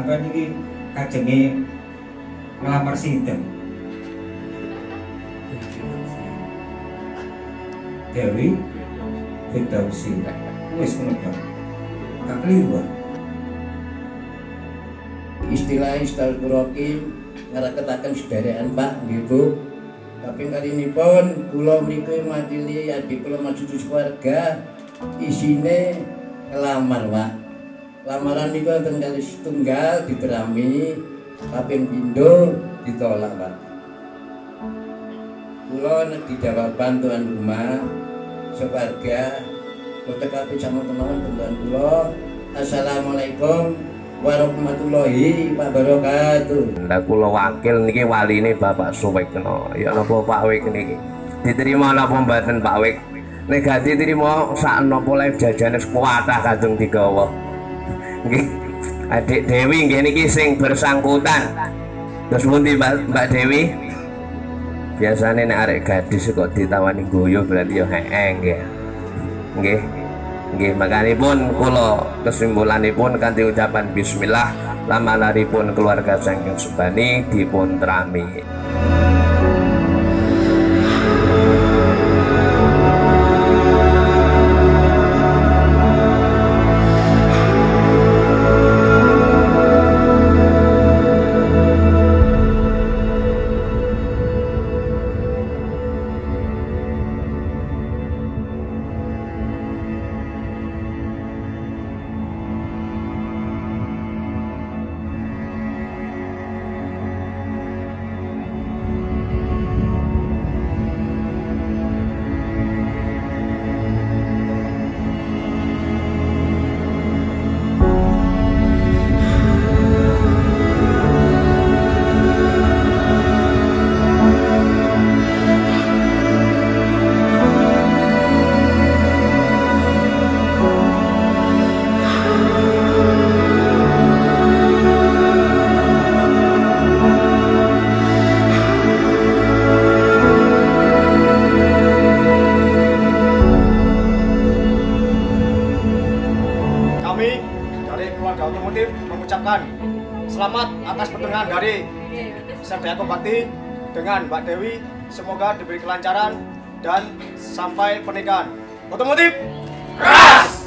sampean iki kajenge ngelamar sinten? Dewi Fitausi. Wis ngono. Gak keliru. ah. istilah Istalqurokim ngaraketaken sederekan Pak nggih Bu. Tapi kali ini pun kula mriku madili adik kula maju keluarga isine ngelamar Pak. Lamaran niku wonten kali setunggal diterami kaping pindho ditolak Pak. Kula nek dijawaban tuan rumah sekeluarga kota kabeh sama teman tuan kula. Assalamualaikum warahmatullahi wabarakatuh. Lah kula wakil niki waline Bapak Suwekno. Ya napa Pak Wik niki? Diterima napa mboten Pak Wik? Nek gak diterima sak napa live jajane kuatah kadung digawa. Adik Dewi nggih niki sing bersangkutan. Terus pundi Mbak, Mbak Dewi? Biasanya nek arek gadis kok ditawani guyu berarti ya heeng nggih. Nggih. Nggih, makanipun kula kesimpulanipun kanthi ucapan bismillah lamanaripun keluarga saking Subani dipun trami. Mengucapkan selamat atas pertunangan dari Serda Kobati dengan Mbak Dewi. Semoga diberi kelancaran dan sampai pernikahan. Otomotif keras!